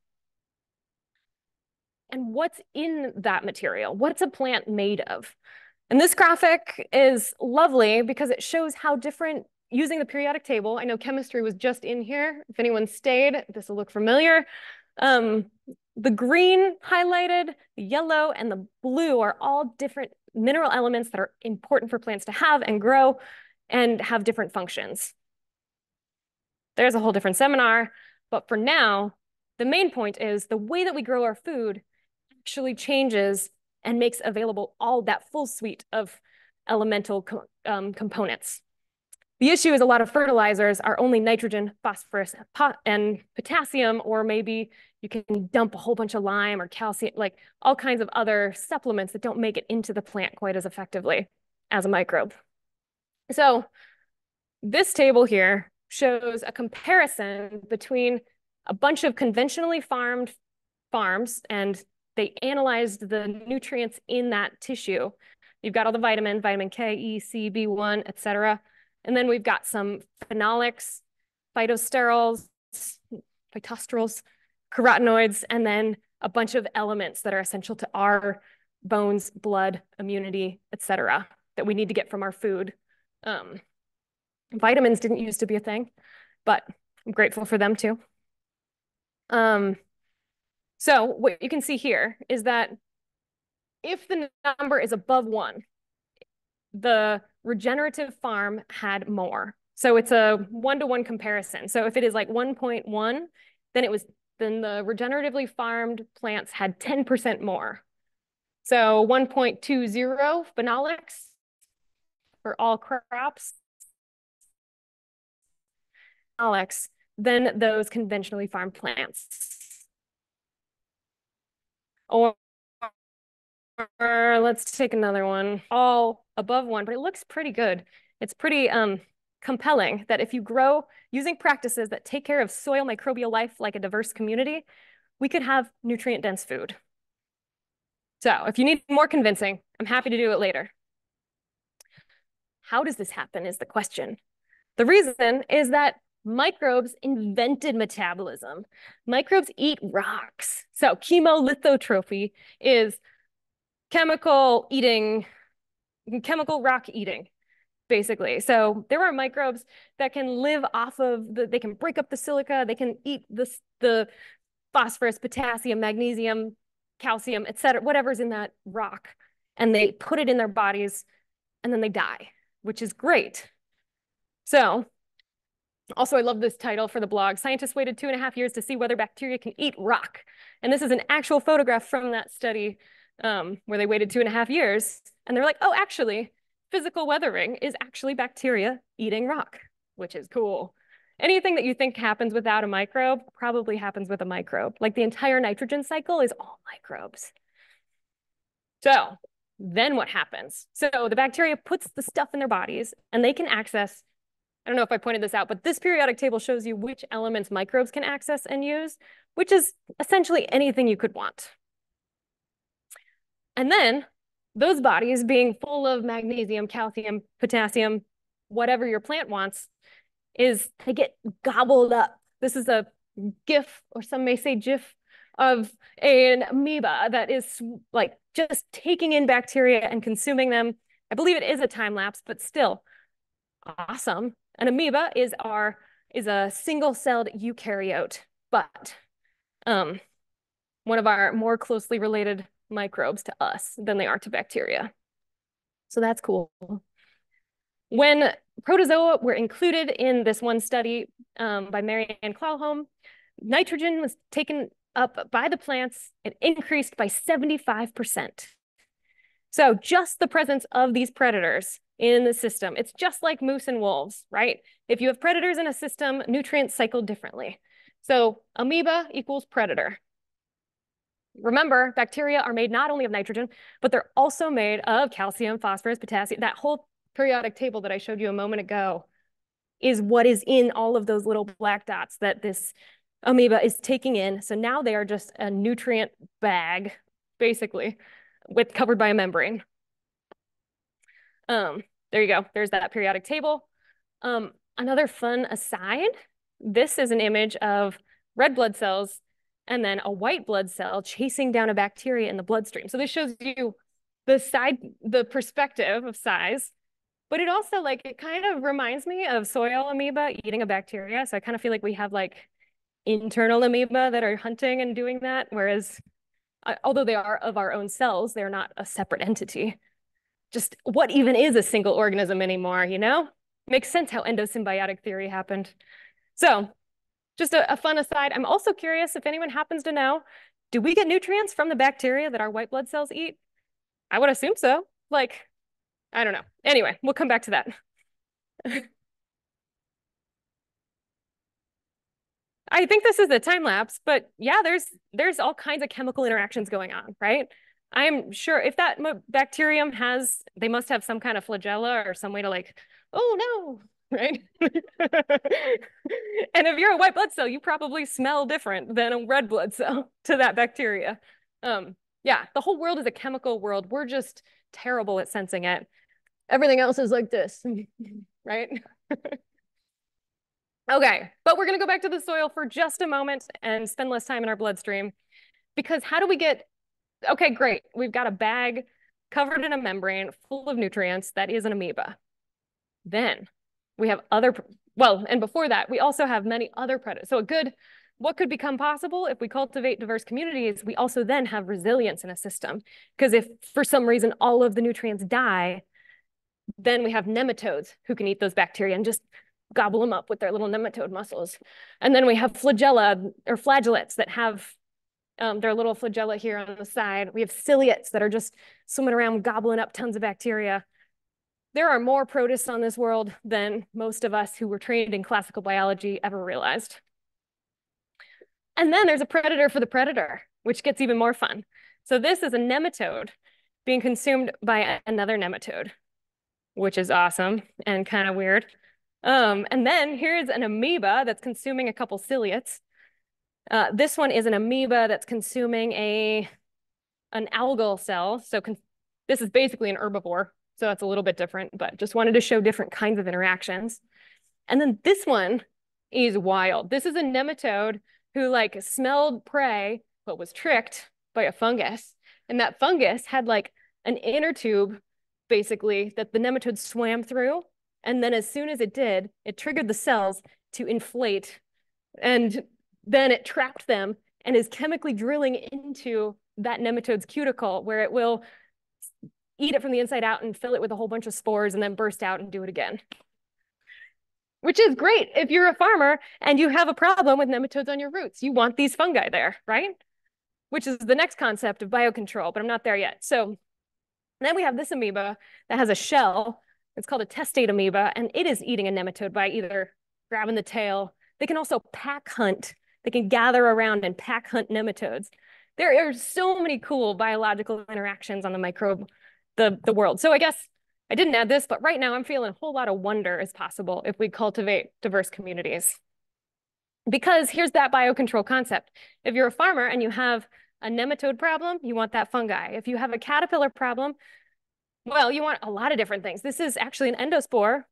And what's in that material? What's a plant made of? And this graphic is lovely because it shows how different using the periodic table. I know chemistry was just in here. If anyone stayed, this will look familiar. Um, the green highlighted, the yellow, and the blue are all different mineral elements that are important for plants to have and grow and have different functions. There's a whole different seminar, but for now, the main point is the way that we grow our food actually changes and makes available all that full suite of elemental co um, components. The issue is a lot of fertilizers are only nitrogen, phosphorus, and potassium, or maybe you can dump a whole bunch of lime or calcium, like all kinds of other supplements that don't make it into the plant quite as effectively as a microbe. So this table here shows a comparison between a bunch of conventionally farmed farms and they analyzed the nutrients in that tissue. You've got all the vitamin, vitamin K, E, C, B1, et cetera. And then we've got some phenolics, phytosterols, phytosterols, carotenoids, and then a bunch of elements that are essential to our bones, blood, immunity, et cetera, that we need to get from our food. Um, vitamins didn't used to be a thing, but I'm grateful for them too. Um, so what you can see here is that if the number is above one, the regenerative farm had more. So it's a one-to-one -one comparison. So if it is like 1.1, then it was then the regeneratively farmed plants had 10% more. So 1.20 phenolics for all crops, phenolics than those conventionally farmed plants. Or, let's take another one, all above one, but it looks pretty good. It's pretty um, compelling that if you grow using practices that take care of soil microbial life like a diverse community, we could have nutrient dense food. So if you need more convincing, I'm happy to do it later. how does this happen is the question. The reason is that microbes invented metabolism. Microbes eat rocks. So chemolithotrophy is chemical eating, chemical rock eating, basically. So there are microbes that can live off of the, they can break up the silica, they can eat the, the phosphorus, potassium, magnesium, calcium, et cetera, whatever's in that rock, and they put it in their bodies and then they die, which is great. So also, I love this title for the blog. Scientists waited two and a half years to see whether bacteria can eat rock. And this is an actual photograph from that study um, where they waited two and a half years. And they're like, oh, actually, physical weathering is actually bacteria eating rock, which is cool. Anything that you think happens without a microbe probably happens with a microbe. Like the entire nitrogen cycle is all microbes. So then what happens? So the bacteria puts the stuff in their bodies and they can access I don't know if I pointed this out, but this periodic table shows you which elements microbes can access and use, which is essentially anything you could want. And then those bodies being full of magnesium, calcium, potassium, whatever your plant wants, is they get gobbled up. This is a GIF, or some may say GIF, of an amoeba that is like just taking in bacteria and consuming them. I believe it is a time lapse, but still awesome. An amoeba is our is a single-celled eukaryote, but um, one of our more closely related microbes to us than they are to bacteria. So that's cool. When protozoa were included in this one study um, by Mary Ann Clarholm, nitrogen was taken up by the plants and increased by 75%. So just the presence of these predators in the system. It's just like moose and wolves, right? If you have predators in a system, nutrients cycle differently. So amoeba equals predator. Remember, bacteria are made not only of nitrogen, but they're also made of calcium, phosphorus, potassium. That whole periodic table that I showed you a moment ago is what is in all of those little black dots that this amoeba is taking in. So now they are just a nutrient bag, basically, with covered by a membrane. Um, there you go. There's that periodic table. Um, another fun aside, this is an image of red blood cells and then a white blood cell chasing down a bacteria in the bloodstream. So this shows you the side, the perspective of size, but it also like, it kind of reminds me of soil amoeba eating a bacteria. So I kind of feel like we have like internal amoeba that are hunting and doing that, whereas uh, although they are of our own cells, they're not a separate entity just what even is a single organism anymore, you know? Makes sense how endosymbiotic theory happened. So just a, a fun aside, I'm also curious if anyone happens to know, do we get nutrients from the bacteria that our white blood cells eat? I would assume so. Like, I don't know. Anyway, we'll come back to that. I think this is a time lapse, but yeah, there's there's all kinds of chemical interactions going on, right? I'm sure if that bacterium has, they must have some kind of flagella or some way to like, oh no, right? and if you're a white blood cell, you probably smell different than a red blood cell to that bacteria. Um, yeah, the whole world is a chemical world. We're just terrible at sensing it. Everything else is like this, right? okay, but we're gonna go back to the soil for just a moment and spend less time in our bloodstream because how do we get okay, great. We've got a bag covered in a membrane full of nutrients that is an amoeba. Then we have other, well, and before that, we also have many other predators. So a good, what could become possible if we cultivate diverse communities, we also then have resilience in a system. Because if for some reason all of the nutrients die, then we have nematodes who can eat those bacteria and just gobble them up with their little nematode muscles. And then we have flagella or flagellates that have um, their little flagella here on the side. We have ciliates that are just swimming around gobbling up tons of bacteria. There are more protists on this world than most of us who were trained in classical biology ever realized. And then there's a predator for the predator, which gets even more fun. So this is a nematode being consumed by another nematode, which is awesome and kind of weird. Um, and then here's an amoeba that's consuming a couple ciliates. Uh, this one is an amoeba that's consuming a an algal cell. So this is basically an herbivore. So that's a little bit different, but just wanted to show different kinds of interactions. And then this one is wild. This is a nematode who like smelled prey, but was tricked by a fungus. And that fungus had like an inner tube, basically, that the nematode swam through. And then as soon as it did, it triggered the cells to inflate. And then it trapped them and is chemically drilling into that nematode's cuticle where it will eat it from the inside out and fill it with a whole bunch of spores and then burst out and do it again. Which is great if you're a farmer and you have a problem with nematodes on your roots. You want these fungi there, right? Which is the next concept of biocontrol, but I'm not there yet. So then we have this amoeba that has a shell. It's called a testate amoeba, and it is eating a nematode by either grabbing the tail. They can also pack hunt. They can gather around and pack hunt nematodes. There are so many cool biological interactions on the microbe, the, the world. So I guess I didn't add this, but right now I'm feeling a whole lot of wonder is possible if we cultivate diverse communities. Because here's that biocontrol concept. If you're a farmer and you have a nematode problem, you want that fungi. If you have a caterpillar problem, well, you want a lot of different things. This is actually an endospore,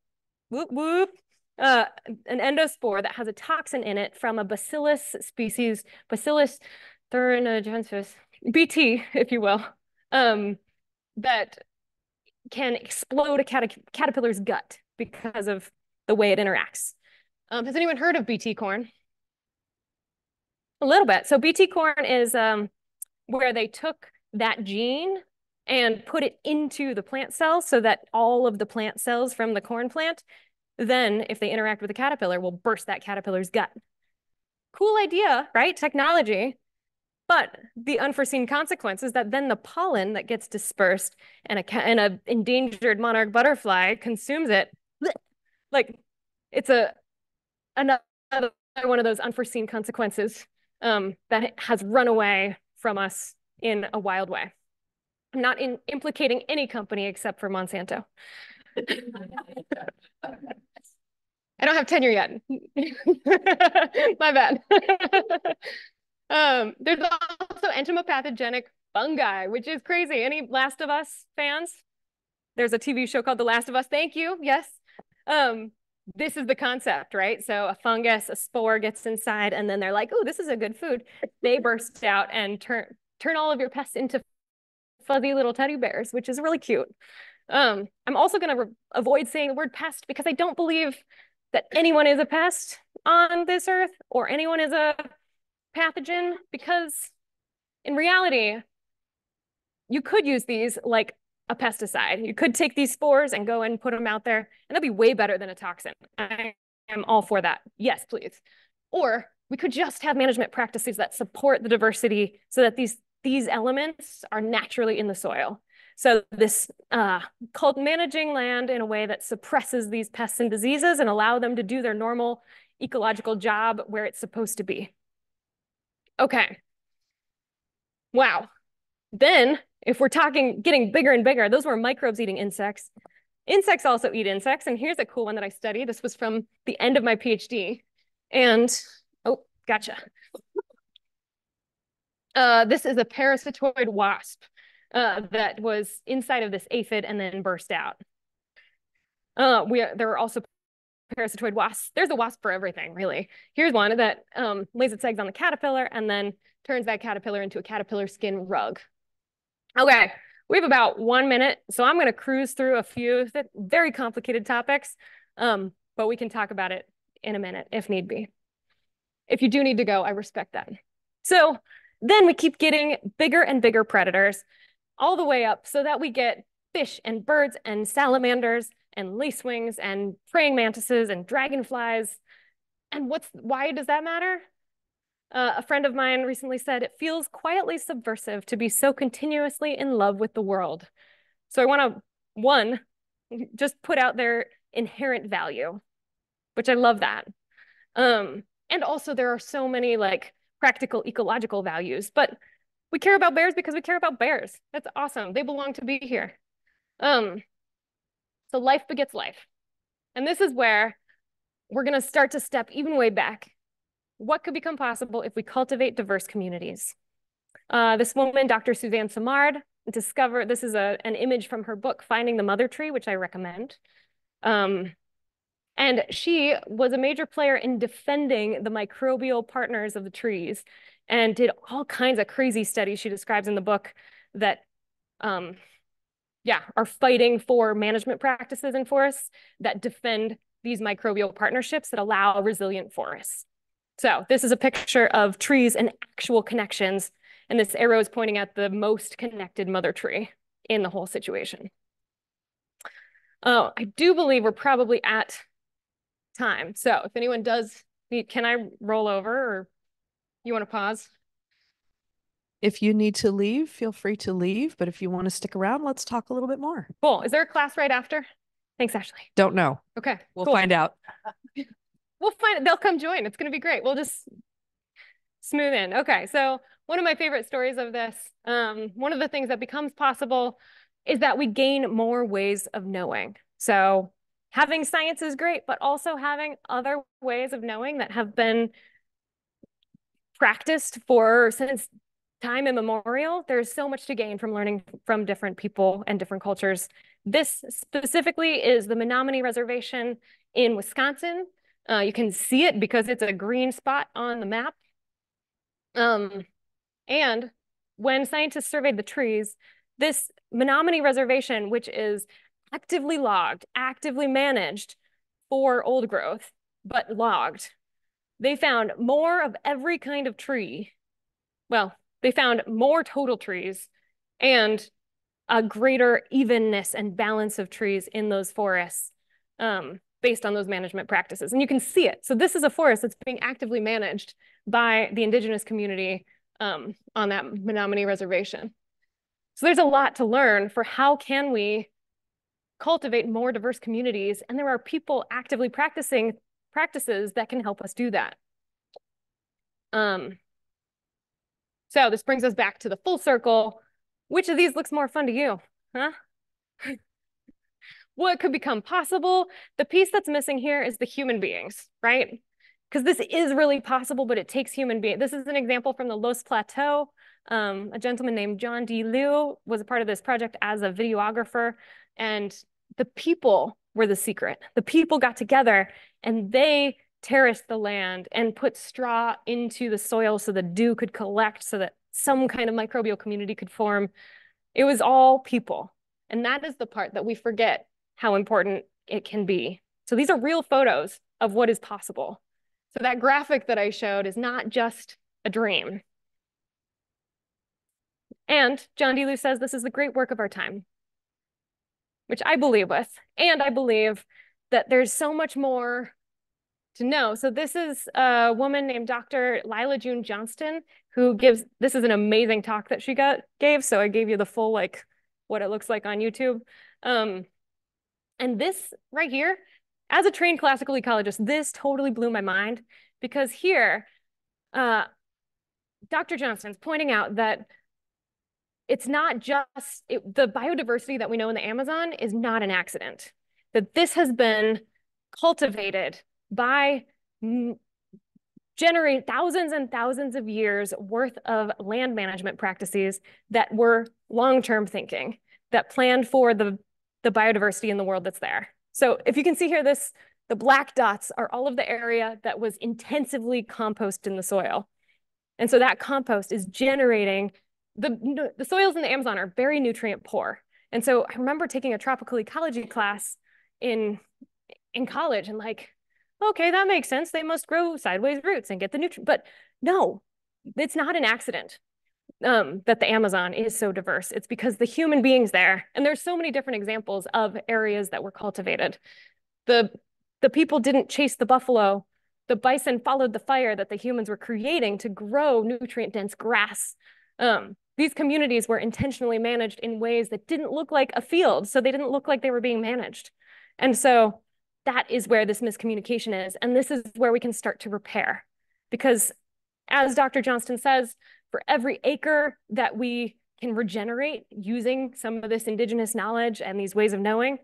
whoop, whoop, uh, an endospore that has a toxin in it from a bacillus species, Bacillus thuringiensis, BT, if you will, um, that can explode a cat caterpillar's gut because of the way it interacts. Um, has anyone heard of BT corn? A little bit. So BT corn is um, where they took that gene and put it into the plant cells so that all of the plant cells from the corn plant, then if they interact with a caterpillar, will burst that caterpillar's gut. Cool idea, right? Technology. But the unforeseen consequence is that then the pollen that gets dispersed and a and a endangered monarch butterfly consumes it. Like it's a another one of those unforeseen consequences um, that has run away from us in a wild way. I'm not in implicating any company except for Monsanto. I don't have tenure yet. My bad. um, there's also entomopathogenic fungi, which is crazy. Any Last of Us fans? There's a TV show called The Last of Us. Thank you. Yes. Um, this is the concept, right? So a fungus, a spore gets inside, and then they're like, oh, this is a good food. They burst out and turn turn all of your pests into fuzzy little teddy bears, which is really cute. Um, I'm also going to avoid saying the word pest because I don't believe that anyone is a pest on this earth or anyone is a pathogen because in reality, you could use these like a pesticide. You could take these spores and go and put them out there, and that'd be way better than a toxin. I am all for that. Yes, please. Or we could just have management practices that support the diversity so that these, these elements are naturally in the soil. So this uh, called managing land in a way that suppresses these pests and diseases and allow them to do their normal ecological job where it's supposed to be. Okay. Wow. Then if we're talking getting bigger and bigger, those were microbes eating insects. Insects also eat insects. And here's a cool one that I studied. This was from the end of my PhD. And, oh, gotcha. Uh, this is a parasitoid wasp uh, that was inside of this aphid and then burst out. Uh, we there are also parasitoid wasps. There's a wasp for everything, really. Here's one that um, lays its eggs on the caterpillar and then turns that caterpillar into a caterpillar skin rug. Okay, we have about one minute, so I'm going to cruise through a few very complicated topics, um, but we can talk about it in a minute if need be. If you do need to go, I respect that. So then we keep getting bigger and bigger predators all the way up so that we get fish and birds and salamanders and lacewings and praying mantises and dragonflies. And what's why does that matter? Uh, a friend of mine recently said, it feels quietly subversive to be so continuously in love with the world. So I want to, one, just put out their inherent value, which I love that. Um, and also there are so many like practical ecological values, but we care about bears because we care about bears. That's awesome. They belong to be here. Um, so life begets life. And this is where we're going to start to step even way back what could become possible if we cultivate diverse communities? Uh, this woman, Dr. Suzanne Simard, discover this is a an image from her book Finding the Mother Tree, which I recommend. Um, and she was a major player in defending the microbial partners of the trees and did all kinds of crazy studies she describes in the book that um, yeah, are fighting for management practices in forests that defend these microbial partnerships that allow resilient forests. So this is a picture of trees and actual connections. And this arrow is pointing at the most connected mother tree in the whole situation. Oh, I do believe we're probably at time. So if anyone does need, can I roll over or you want to pause? If you need to leave, feel free to leave. But if you want to stick around, let's talk a little bit more. Cool. Is there a class right after? Thanks, Ashley. Don't know. Okay. We'll cool. find out. we'll find it. They'll come join. It's going to be great. We'll just smooth in. Okay. So one of my favorite stories of this, um, one of the things that becomes possible is that we gain more ways of knowing. So having science is great, but also having other ways of knowing that have been practiced for since time immemorial. There's so much to gain from learning from different people and different cultures. This specifically is the Menominee Reservation in Wisconsin. Uh, you can see it because it's a green spot on the map. Um, and when scientists surveyed the trees, this Menominee Reservation, which is actively logged, actively managed for old growth, but logged, they found more of every kind of tree. Well, they found more total trees and a greater evenness and balance of trees in those forests um, based on those management practices. And you can see it. So this is a forest that's being actively managed by the indigenous community um, on that Menominee reservation. So there's a lot to learn for how can we cultivate more diverse communities. And there are people actively practicing practices that can help us do that. Um, so this brings us back to the full circle. Which of these looks more fun to you? Huh? what could become possible? The piece that's missing here is the human beings, right? Because this is really possible, but it takes human beings. This is an example from the Loess Plateau. Um, a gentleman named John D. Liu was a part of this project as a videographer, and the people were the secret. The people got together and they terraced the land and put straw into the soil so the dew could collect so that some kind of microbial community could form. It was all people. And that is the part that we forget how important it can be. So these are real photos of what is possible. So that graphic that I showed is not just a dream. And John D. Says this is the great work of our time, which I believe with. And I believe that there's so much more to know. So this is a woman named Dr. Lyla June Johnston who gives, this is an amazing talk that she got gave. So I gave you the full, like what it looks like on YouTube. Um, and this right here, as a trained classical ecologist, this totally blew my mind because here, uh, Dr. Johnston's pointing out that it's not just, it, the biodiversity that we know in the Amazon is not an accident, that this has been cultivated by generate thousands and thousands of years worth of land management practices that were long-term thinking, that planned for the, the biodiversity in the world that's there. So if you can see here, this the black dots are all of the area that was intensively composted in the soil. And so that compost is generating, the, the soils in the Amazon are very nutrient poor. And so I remember taking a tropical ecology class in, in college and like, okay, that makes sense. They must grow sideways roots and get the nutrient. But no, it's not an accident um, that the Amazon is so diverse. It's because the human beings there, and there's so many different examples of areas that were cultivated. The, the people didn't chase the buffalo. The bison followed the fire that the humans were creating to grow nutrient dense grass. Um, these communities were intentionally managed in ways that didn't look like a field. So they didn't look like they were being managed. And so that is where this miscommunication is. And this is where we can start to repair. Because as Dr. Johnston says, for every acre that we can regenerate using some of this indigenous knowledge and these ways of knowing,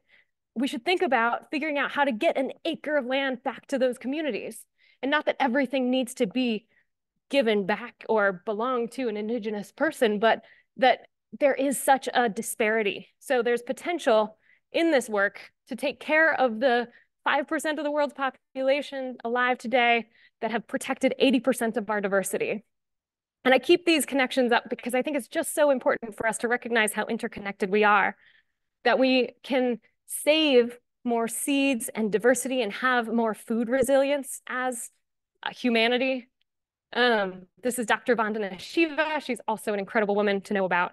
we should think about figuring out how to get an acre of land back to those communities. And not that everything needs to be given back or belong to an indigenous person, but that there is such a disparity. So there's potential in this work to take care of the 5% of the world's population alive today that have protected 80% of our diversity. And I keep these connections up because I think it's just so important for us to recognize how interconnected we are, that we can save more seeds and diversity and have more food resilience as humanity. Um, this is Dr. Vandana Shiva. She's also an incredible woman to know about,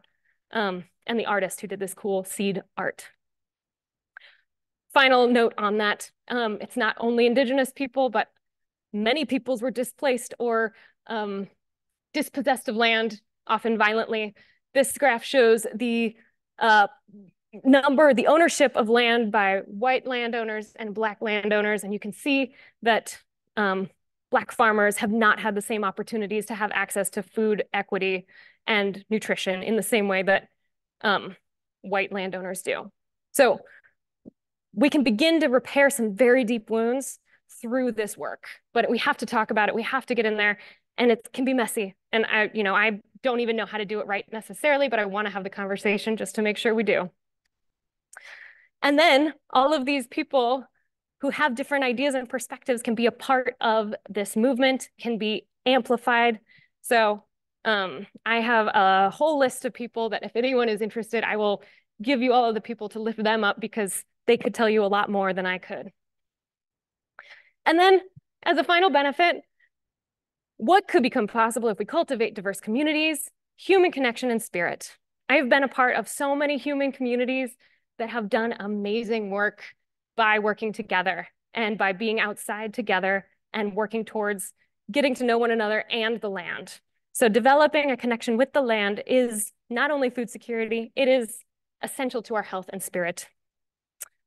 um, and the artist who did this cool seed art. Final note on that, um, it's not only indigenous people, but many peoples were displaced or um, dispossessed of land, often violently. This graph shows the uh, number, the ownership of land by white landowners and black landowners. And you can see that um, black farmers have not had the same opportunities to have access to food equity and nutrition in the same way that um, white landowners do. So we can begin to repair some very deep wounds through this work, but we have to talk about it. We have to get in there and it can be messy. And I, you know, I don't even know how to do it right necessarily, but I want to have the conversation just to make sure we do. And then all of these people who have different ideas and perspectives can be a part of this movement, can be amplified. So um, I have a whole list of people that if anyone is interested, I will give you all of the people to lift them up because they could tell you a lot more than I could. And then as a final benefit, what could become possible if we cultivate diverse communities, human connection and spirit? I have been a part of so many human communities that have done amazing work by working together and by being outside together and working towards getting to know one another and the land. So developing a connection with the land is not only food security, it is essential to our health and spirit.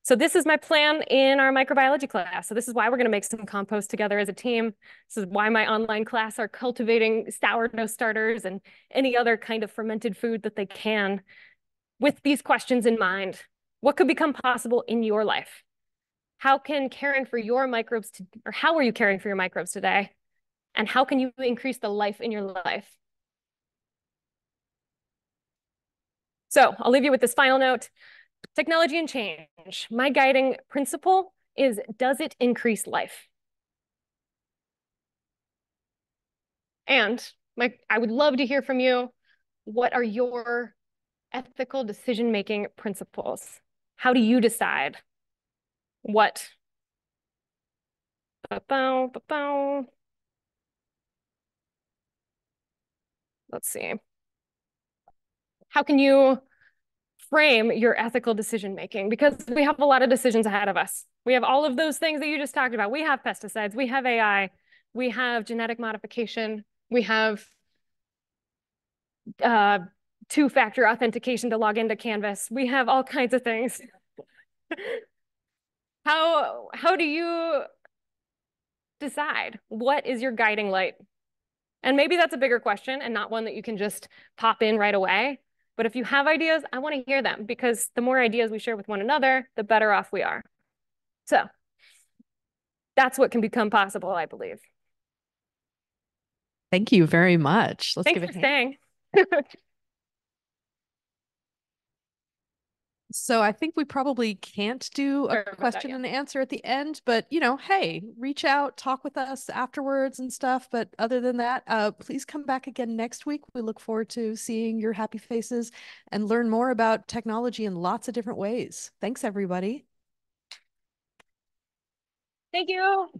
So this is my plan in our microbiology class. So this is why we're going to make some compost together as a team. This is why my online class are cultivating sourdough starters and any other kind of fermented food that they can with these questions in mind. What could become possible in your life? How can caring for your microbes, to, or how are you caring for your microbes today? And how can you increase the life in your life? So I'll leave you with this final note. Technology and change. My guiding principle is, does it increase life? And my, I would love to hear from you. What are your ethical decision-making principles? How do you decide what? Ba-bow, ba-bow. Let's see. How can you frame your ethical decision making because we have a lot of decisions ahead of us. We have all of those things that you just talked about. We have pesticides, we have AI, we have genetic modification, we have uh, two-factor authentication to log into Canvas. We have all kinds of things. how, how do you decide? What is your guiding light? And maybe that's a bigger question and not one that you can just pop in right away. But if you have ideas, I want to hear them because the more ideas we share with one another, the better off we are. So that's what can become possible, I believe. Thank you very much. Let's Thanks give it for staying. So I think we probably can't do a question that, yeah. and answer at the end, but you know, hey, reach out, talk with us afterwards and stuff. But other than that, uh, please come back again next week. We look forward to seeing your happy faces and learn more about technology in lots of different ways. Thanks, everybody. Thank you.